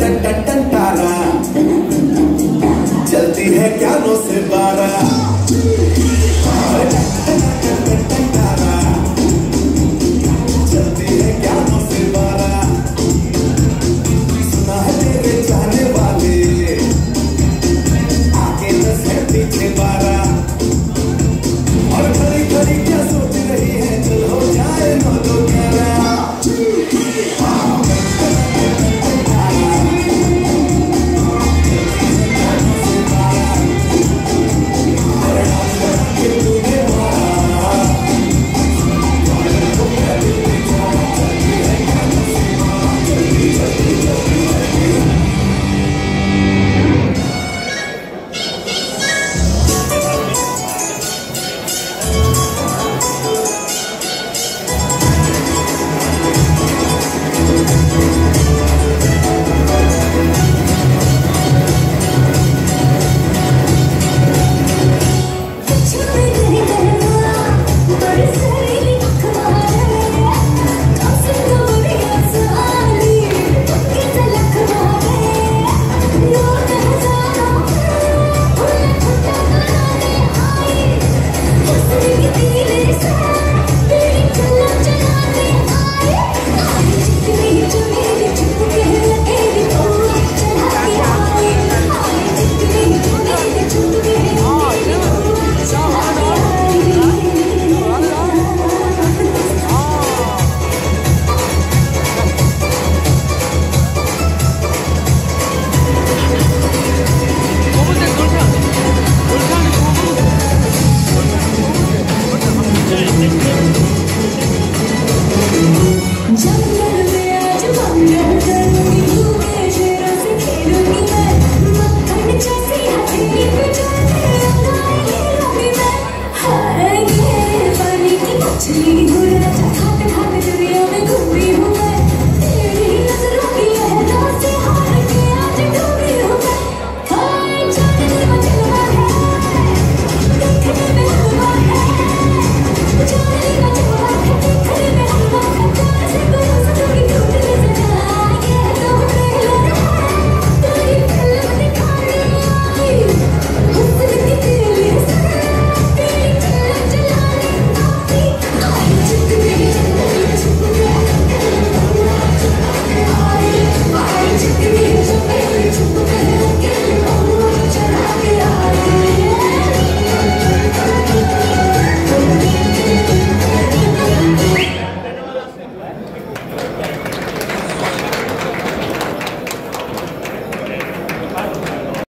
done done done டாரா